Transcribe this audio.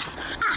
ah, ah.